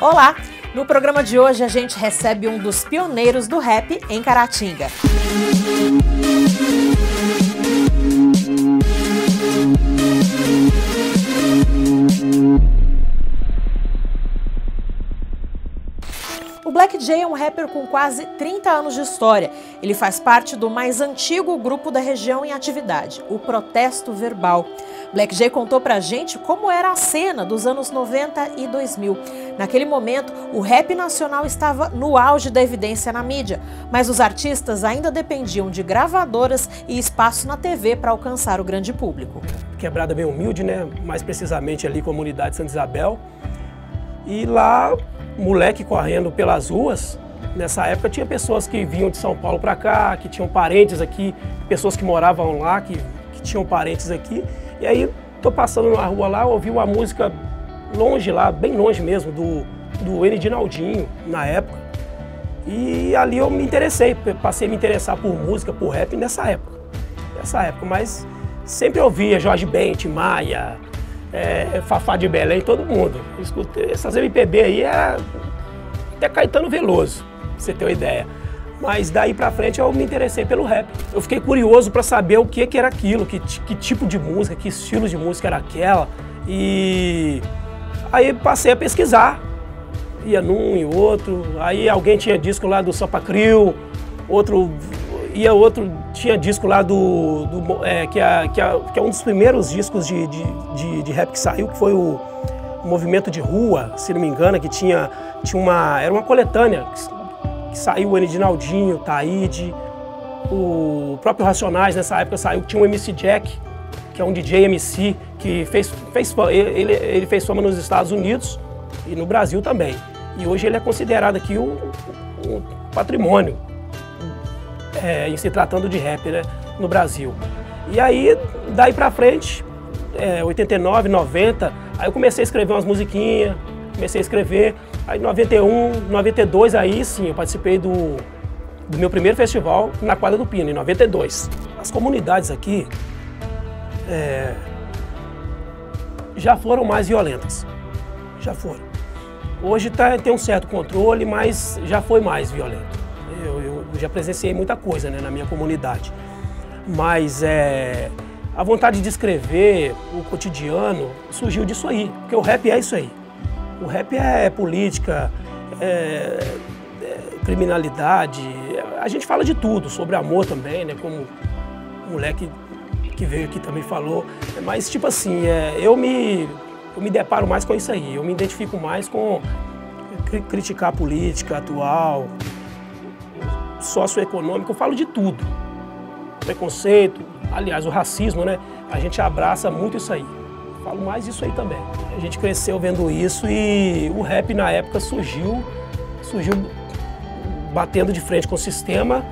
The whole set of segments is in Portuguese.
Olá! No programa de hoje a gente recebe um dos pioneiros do rap em Caratinga. O Black Jay é um rapper com quase 30 anos de história. Ele faz parte do mais antigo grupo da região em atividade, o Protesto Verbal. Black Jay contou pra gente como era a cena dos anos 90 e 2000. Naquele momento, o rap nacional estava no auge da evidência na mídia, mas os artistas ainda dependiam de gravadoras e espaço na TV para alcançar o grande público. Quebrada bem humilde, né? Mais precisamente ali comunidade Santa Isabel. E lá moleque correndo pelas ruas, nessa época tinha pessoas que vinham de São Paulo para cá, que tinham parentes aqui, pessoas que moravam lá, que, que tinham parentes aqui. E aí tô passando na rua lá, ouvi uma música longe lá, bem longe mesmo, do, do Enidinaldinho, na época. E ali eu me interessei, passei a me interessar por música, por rap nessa época. Nessa época, mas sempre ouvia Jorge Ben, Maia, é, Fafá de Belém, todo mundo. escutei, essas MPB aí é até Caetano Veloso, pra você ter uma ideia. Mas daí pra frente eu me interessei pelo rap. Eu fiquei curioso para saber o que, que era aquilo, que, que tipo de música, que estilo de música era aquela. E aí passei a pesquisar. Ia num e outro. Aí alguém tinha disco lá do Sopacril, outro ia outro, tinha disco lá do. do é, que, é, que, é, que, é, um dos primeiros discos de, de, de, de, rap que saiu, que foi o Movimento de Rua, se não me engano, que tinha, tinha uma. Era uma coletânea, que, saiu o Enidinaldinho, Taíde, o próprio Racionais nessa época saiu, tinha o MC Jack, que é um DJ MC, que fez, fez ele, ele fez fama nos Estados Unidos e no Brasil também. E hoje ele é considerado aqui um, um patrimônio é, em se tratando de rap né, no Brasil. E aí, daí pra frente, é, 89, 90, aí eu comecei a escrever umas musiquinhas, comecei a escrever. Aí 91, 92, aí sim, eu participei do, do meu primeiro festival na Quadra do Pino, em 92. As comunidades aqui é, já foram mais violentas, já foram. Hoje tá, tem um certo controle, mas já foi mais violento. Eu, eu já presenciei muita coisa né, na minha comunidade. Mas é, a vontade de escrever o cotidiano surgiu disso aí, porque o rap é isso aí. O rap é política, é, é criminalidade, a gente fala de tudo, sobre amor também, né? Como o moleque que veio aqui também falou. Mas tipo assim, é, eu, me, eu me deparo mais com isso aí, eu me identifico mais com criticar a política atual, socioeconômico, eu falo de tudo. Preconceito, aliás, o racismo, né? A gente abraça muito isso aí. Falo mais isso aí também. A gente cresceu vendo isso e o rap na época surgiu, surgiu batendo de frente com o sistema,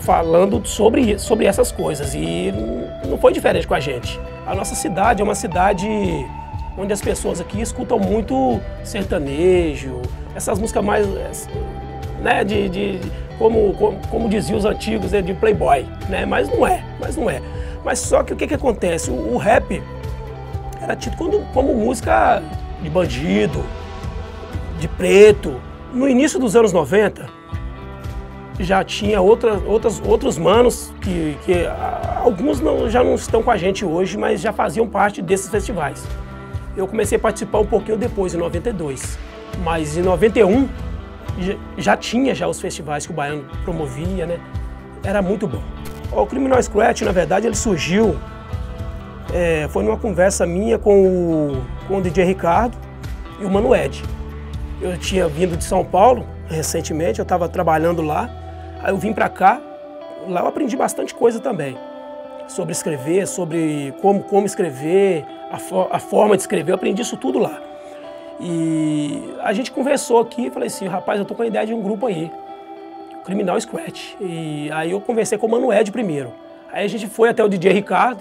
falando sobre, sobre essas coisas. E não foi diferente com a gente. A nossa cidade é uma cidade onde as pessoas aqui escutam muito sertanejo, essas músicas mais né, de, de como, como, como diziam os antigos, né, de playboy, né? Mas não é, mas não é. Mas só que o que, que acontece? O, o rap era tido como, como música de bandido, de preto. No início dos anos 90, já tinha outra, outras, outros manos que, que alguns não, já não estão com a gente hoje, mas já faziam parte desses festivais. Eu comecei a participar um pouquinho depois, em 92. Mas em 91 já tinha já os festivais que o Baiano promovia, né? Era muito bom. O Criminal Scratch, na verdade, ele surgiu, é, foi numa conversa minha com o, com o DJ Ricardo e o Mano Ed. Eu tinha vindo de São Paulo recentemente, eu estava trabalhando lá, aí eu vim para cá, lá eu aprendi bastante coisa também. Sobre escrever, sobre como, como escrever, a, a forma de escrever, eu aprendi isso tudo lá. E a gente conversou aqui, falei assim, rapaz, eu tô com a ideia de um grupo aí, Criminal Scratch. E aí eu conversei com o Mano Ed primeiro. Aí a gente foi até o DJ Ricardo,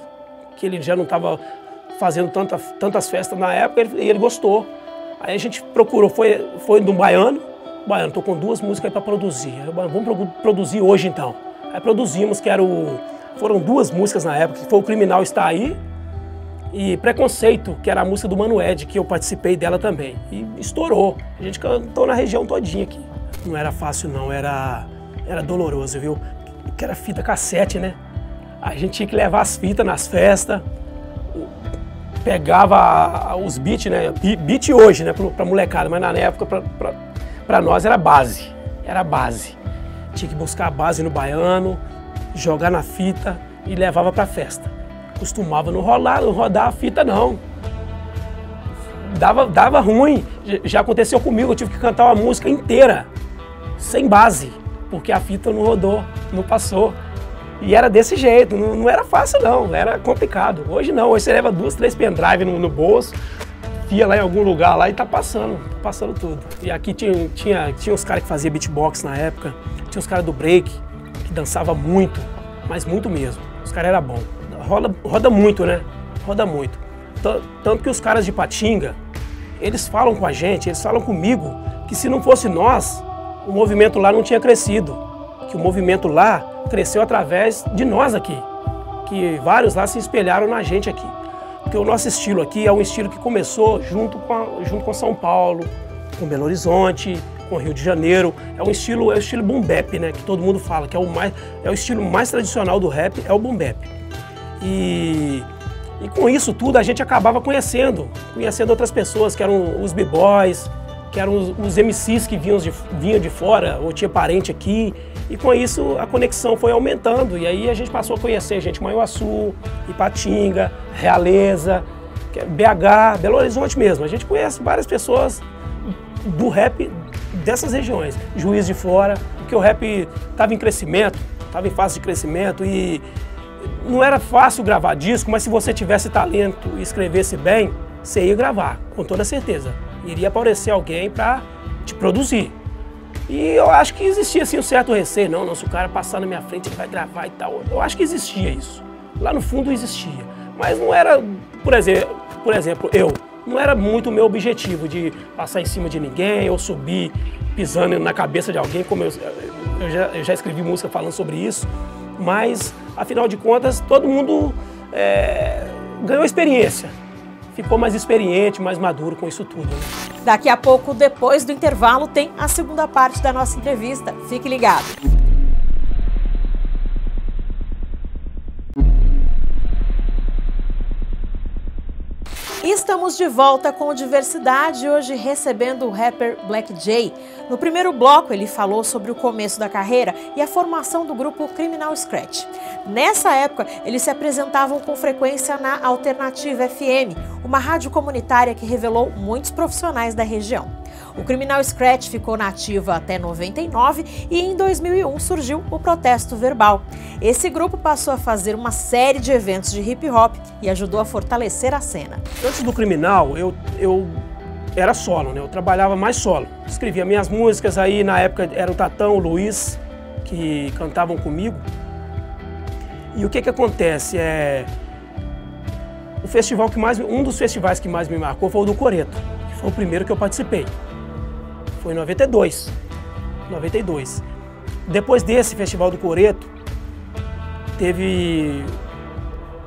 que ele já não estava fazendo tanta, tantas festas na época, e ele gostou. Aí a gente procurou, foi, foi do Baiano, Baiano, tô com duas músicas aí para produzir. Vamos produzir hoje então. Aí produzimos, que era o, foram duas músicas na época, que foi o Criminal Está Aí e Preconceito, que era a música do Mano Ed, que eu participei dela também. E estourou. A gente cantou na região todinha aqui. Não era fácil não, era, era doloroso, viu? Que era fita cassete, né? A gente tinha que levar as fitas nas festas, pegava os beats, né? Beat hoje, né? Pra molecada, mas na época pra, pra, pra nós era base. Era base. Tinha que buscar a base no baiano, jogar na fita e levava pra festa. Costumava não rolar, não rodar a fita não. Dava, dava ruim. Já aconteceu comigo, eu tive que cantar uma música inteira, sem base, porque a fita não rodou, não passou. E era desse jeito, não, não, era fácil não, era complicado. Hoje não, hoje você leva duas, três pendrive no, no bolso, fia lá em algum lugar lá e tá passando, passando tudo. E aqui tinha, tinha, tinha uns caras que faziam beatbox na época, tinha os caras do break, que dançava muito, mas muito mesmo. Os caras eram bons. Roda, roda muito, né? Roda muito. Tanto que os caras de Patinga, eles falam com a gente, eles falam comigo, que se não fosse nós, o movimento lá não tinha crescido. Que o movimento lá cresceu através de nós aqui, que vários lá se espelharam na gente aqui. Porque o nosso estilo aqui é um estilo que começou junto com, a, junto com São Paulo, com Belo Horizonte, com Rio de Janeiro. É um estilo, é o estilo boom bap, né, que todo mundo fala, que é o mais é o estilo mais tradicional do rap, é o boom bap. E e com isso tudo a gente acabava conhecendo, conhecendo outras pessoas que eram os b-boys, que eram os, os, MCs que vinham de, vinham de fora, ou tinha parente aqui. E com isso a conexão foi aumentando. E aí a gente passou a conhecer gente Manhuaçu, Ipatinga, Realeza, é BH, Belo Horizonte mesmo. A gente conhece várias pessoas do rap dessas regiões. Juiz de fora, porque o rap estava em crescimento, estava em fase de crescimento e não era fácil gravar disco, mas se você tivesse talento e escrevesse bem, você ia gravar, com toda certeza iria aparecer alguém para te produzir. E eu acho que existia assim um certo receio, não, não, se o cara passar na minha frente ele vai gravar e tal. Eu acho que existia isso. Lá no fundo existia. Mas não era, por exemplo, por exemplo, eu, não era muito o meu objetivo de passar em cima de ninguém ou subir pisando na cabeça de alguém, como eu, eu, já, eu já escrevi música falando sobre isso. Mas, afinal de contas, todo mundo é, ganhou experiência ficou mais experiente, mais maduro com isso tudo. Né? Daqui a pouco, depois do intervalo, tem a segunda parte da nossa entrevista. Fique ligado. Estamos de volta com Diversidade, hoje recebendo o rapper Black J. No primeiro bloco, ele falou sobre o começo da carreira e a formação do grupo Criminal Scratch. Nessa época, eles se apresentavam com frequência na Alternativa FM, uma rádio comunitária que revelou muitos profissionais da região. O Criminal Scratch ficou nativa até 99 e em 2001 surgiu o Protesto Verbal. Esse grupo passou a fazer uma série de eventos de hip hop e ajudou a fortalecer a cena. Antes do Criminal, eu, eu era solo, né? Eu trabalhava mais solo. Escrevia minhas músicas, aí na época era o Tatão, o Luiz, que cantavam comigo. E o que que acontece? É... O festival que mais... Um dos festivais que mais me marcou foi o do Coreto, que foi o primeiro que eu participei. Foi em 92. 92. Depois desse Festival do Coreto, teve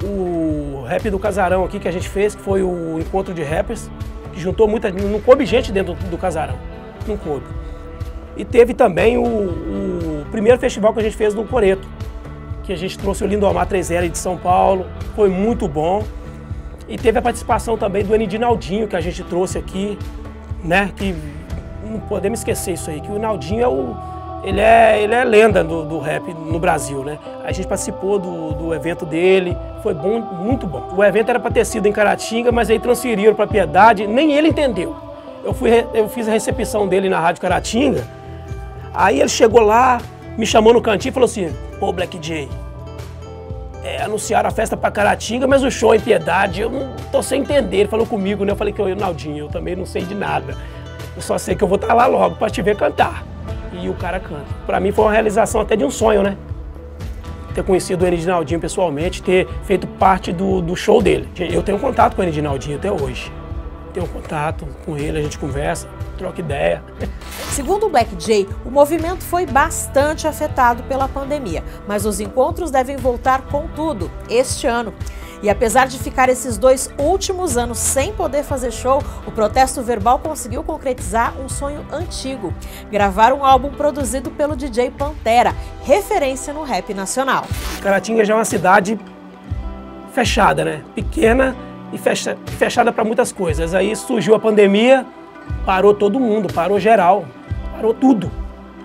o Rap do Casarão aqui que a gente fez, que foi o encontro de rappers, que juntou muita. Não coube gente dentro do, casarão. Não coube. E teve também o, o, primeiro festival que a gente fez no Coreto, que a gente trouxe o Lindomar 3L de São Paulo. Foi muito bom. E teve a participação também do Enidinaldinho, que a gente trouxe aqui, né? Que não podemos esquecer isso aí, que o Naldinho é o. Ele é, ele é lenda do, do rap no Brasil, né? A gente participou do, do evento dele, foi bom, muito bom. O evento era para ter sido em Caratinga, mas aí transferiram para Piedade, nem ele entendeu. Eu, fui, eu fiz a recepção dele na Rádio Caratinga, aí ele chegou lá, me chamou no cantinho e falou assim: pô, Black J, é, anunciaram a festa para Caratinga, mas o show em Piedade, eu não tô sem entender. Ele falou comigo, né? Eu falei que eu, Naldinho, eu também não sei de nada. Eu só sei que eu vou estar lá logo para te ver cantar. E o cara canta. Para mim foi uma realização até de um sonho, né? Ter conhecido o Enidinaldinho pessoalmente, ter feito parte do, do show dele. Eu tenho contato com o Enidinaldinho até hoje. Tenho contato com ele, a gente conversa, troca ideia. Segundo o Black J, o movimento foi bastante afetado pela pandemia, mas os encontros devem voltar com tudo este ano. E apesar de ficar esses dois últimos anos sem poder fazer show, o protesto verbal conseguiu concretizar um sonho antigo: gravar um álbum produzido pelo DJ Pantera, referência no rap nacional. Caratinga já é uma cidade fechada, né? Pequena e fecha, fechada para muitas coisas. Aí surgiu a pandemia, parou todo mundo, parou geral, parou tudo.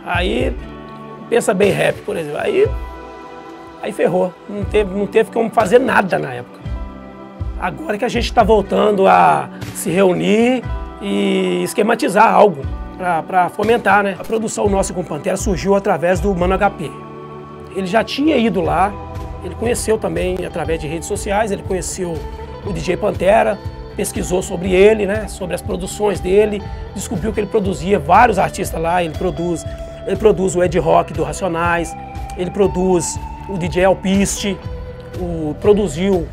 Aí pensa bem rap, por exemplo. Aí Aí ferrou, não teve, não teve como fazer nada na época. Agora que a gente está voltando a se reunir e esquematizar algo para fomentar, né? A produção nossa com Pantera surgiu através do Mano HP. Ele já tinha ido lá, ele conheceu também através de redes sociais, ele conheceu o DJ Pantera, pesquisou sobre ele, né? Sobre as produções dele, descobriu que ele produzia vários artistas lá, ele produz, ele produz o Ed Rock do Racionais, ele produz o DJ Alpiste, o, produziu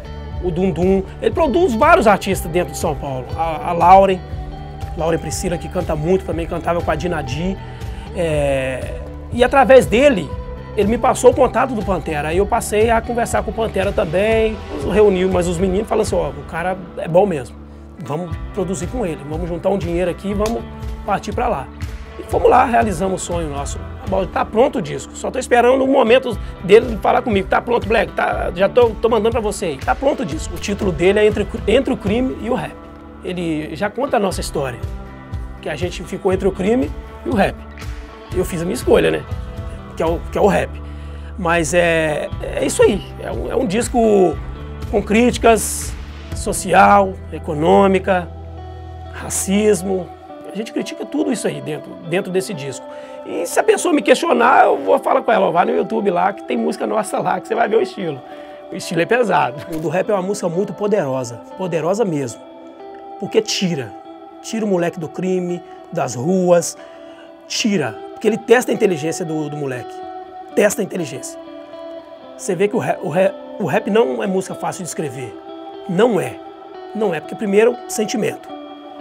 o Dundum. Ele produz vários artistas dentro de São Paulo. A, a Lauren, Lauren Priscila, que canta muito, também cantava com a Dinadi. É, e através dele, ele me passou o contato do Pantera. Aí eu passei a conversar com o Pantera também, reuniu, mas os meninos falaram assim, ó, o cara é bom mesmo. Vamos produzir com ele, vamos juntar um dinheiro aqui e vamos partir para lá. E fomos lá, realizamos o sonho nosso. Tá pronto o disco. Só tô esperando o momento dele falar comigo. Tá pronto, Black. Tá, já tô, tô mandando para você aí. Tá pronto o disco. O título dele é entre, entre o crime e o rap. Ele já conta a nossa história. Que a gente ficou entre o crime e o rap. Eu fiz a minha escolha, né? Que é o, que é o rap. Mas é, é isso aí. É um, é um disco com críticas social, econômica, racismo, a gente critica tudo isso aí dentro, dentro desse disco. E se a pessoa me questionar, eu vou falar com ela, vai no YouTube lá, que tem música nossa lá, que você vai ver o estilo. O estilo é pesado. O do rap é uma música muito poderosa, poderosa mesmo. Porque tira, tira o moleque do crime, das ruas, tira. Porque ele testa a inteligência do, do moleque, testa a inteligência. Você vê que o rap, o, rap, o rap não é música fácil de escrever. Não é. Não é, porque primeiro, sentimento.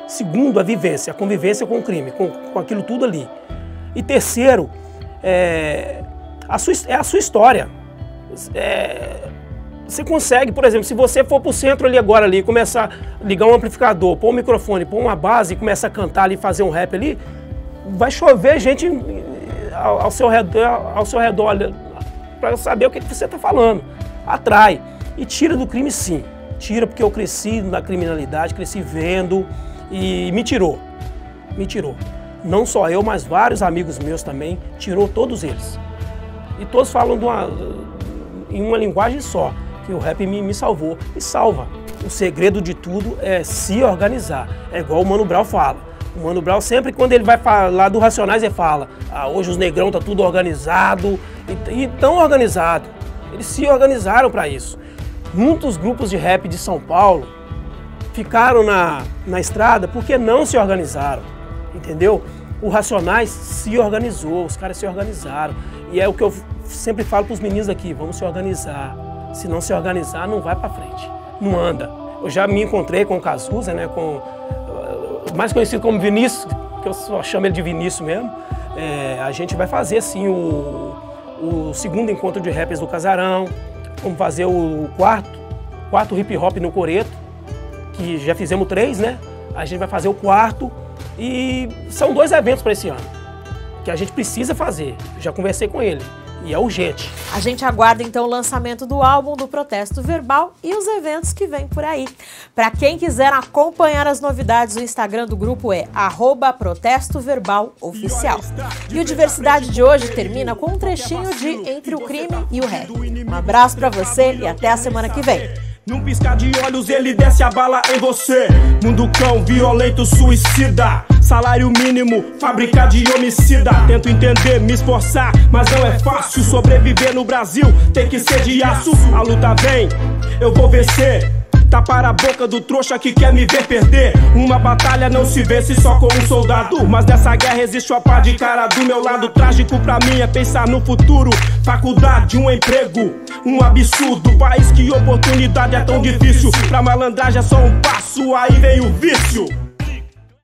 Segundo, a vivência, a convivência com o crime, com, com aquilo tudo ali. E terceiro, é a sua, é a sua história. É, você consegue, por exemplo, se você for para o centro ali agora ali, começar a ligar um amplificador, pôr um microfone, pôr uma base e começar a cantar ali, fazer um rap ali, vai chover gente ao, ao seu redor, ao seu redor para saber o que, que você está falando. Atrai. E tira do crime sim. Tira porque eu cresci na criminalidade, cresci vendo, e me tirou. Me tirou. Não só eu, mas vários amigos meus também, tirou todos eles. E todos falam uma, em uma linguagem só, que o rap me, me salvou. E salva. O segredo de tudo é se organizar. É igual o Mano Brown fala. O Mano Brown sempre quando ele vai falar do Racionais, ele fala ah, hoje os negrão tá tudo organizado. E, e tão organizado. Eles se organizaram para isso. Muitos grupos de rap de São Paulo ficaram na, na estrada porque não se organizaram, entendeu? O Racionais se organizou, os caras se organizaram. E é o que eu sempre falo para os meninos aqui, vamos se organizar. Se não se organizar, não vai para frente, não anda. Eu já me encontrei com o Cazuza, né, com uh, mais conhecido como Vinícius, que eu só chamo ele de Vinícius mesmo. É, a gente vai fazer assim o, o segundo encontro de rappers do Casarão, vamos fazer o quarto, quarto hip hop no Coreto que já fizemos três, né? A gente vai fazer o quarto e são dois eventos para esse ano que a gente precisa fazer. Já conversei com ele e é urgente. A gente aguarda então o lançamento do álbum do Protesto Verbal e os eventos que vêm por aí. Para quem quiser acompanhar as novidades, o Instagram do grupo é @protestoverbaloficial. E o Diversidade de hoje termina com um trechinho de Entre o Crime e o Rap. Um abraço para você e até a semana que vem. Num piscar de olhos ele desce a bala em você. Mundo cão, violento, suicida. Salário mínimo, fábrica de homicida. Tento entender, me esforçar, mas não é fácil Sobreviver no Brasil. Tem que ser de aço A luta vem, eu vou vencer Tapar a boca do trouxa que quer me ver perder. Uma batalha não se vence só com um soldado. Mas nessa guerra existe uma pá de cara do meu lado. Trágico pra mim é pensar no futuro. Faculdade, um emprego, um absurdo. País que oportunidade é tão difícil. Pra malandragem é só um passo, aí vem o vício.